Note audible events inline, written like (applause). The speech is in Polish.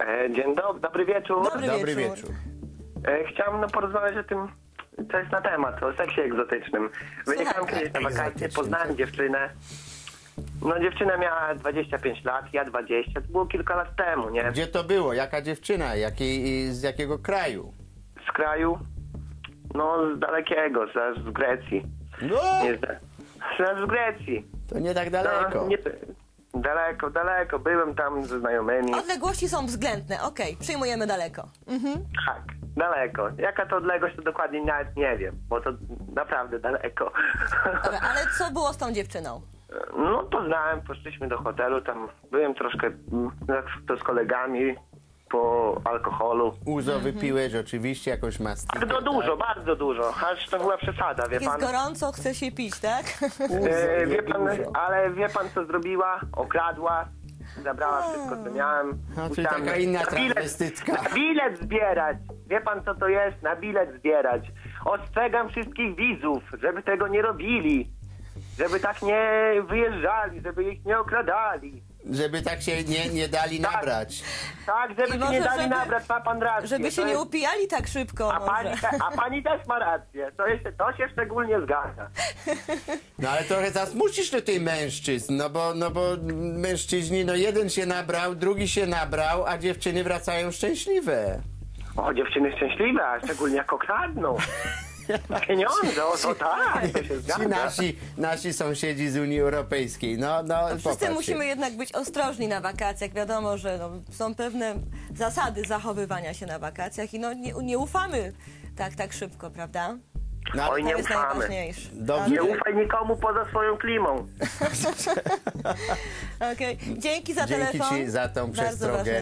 E, dzień dobry, dobry wieczór. Dobry Dobry wieczór. wieczór. E, chciałem no, porozmawiać o tym, co jest na temat, o seksie egzotycznym. Wyjechałem kiedyś na wakacje, poznałem dziewczynę. No dziewczyna miała 25 lat, ja 20, to było kilka lat temu, nie? Gdzie to było? Jaka dziewczyna? Jakiej, z jakiego kraju? Z kraju, no z dalekiego, z, z Grecji. No, Nie z, z, z Grecji. to nie tak No, daleko. nie, daleko, daleko, byłem tam ze znajomymi. Odległości są względne, okej, przyjmujemy daleko. Mhm. Tak, daleko. Jaka to odległość, to dokładnie nawet nie wiem, bo to naprawdę daleko. Dobra, ale co (laughs) było z tą dziewczyną? No poznałem, poszliśmy do hotelu, tam byłem troszkę mm, to z kolegami po alkoholu. Uzo wypiłeś oczywiście, jakąś mastikę. Bardzo dużo, bardzo dużo, aż to była przesada, wie Jest pan. gorąco, chce się pić, tak? E, wie pan, dużo. ale wie pan co zrobiła? Okradła, zabrała wszystko co miałem. No, czyli taka inna na bilet-. Na bilet zbierać. Wie pan co to jest? Na bilet zbierać. Ostrzegam wszystkich widzów, żeby tego nie robili. Żeby tak nie wyjeżdżali, żeby ich nie okradali. Żeby tak się nie, nie dali Tak. nabrać. Tak, żeby I się może nie dali żeby- nabrać, ma pan rację. Żeby się To nie jest- upijali tak szybko a pani, te, a pani też ma rację. To, jest, to się szczególnie zgadza. No ale trochę zasmucisz ty tej mężczyzn, no bo, no bo mężczyźni, no jeden się nabrał, drugi się nabrał, a dziewczyny wracają szczęśliwe. O, dziewczyny szczęśliwe, a szczególnie jak okradną. (laughs) (laughs) Pieniądze, o to tak, to się Ci nasi, nasi sąsiedzi z Unii Europejskiej, no, no Wszyscy popatrzcie. musimy jednak być ostrożni na wakacjach. Wiadomo, że no, są pewne zasady zachowywania się na wakacjach i no, nie, nie ufamy tak, tak szybko, prawda? No, Oj, nie ufamy. najważniejsze. Dobrze. Nie ufaj nikomu poza swoją klimą. (laughs) Okej, Dzięki za Dzięki telefon. ci za tą przestrogę.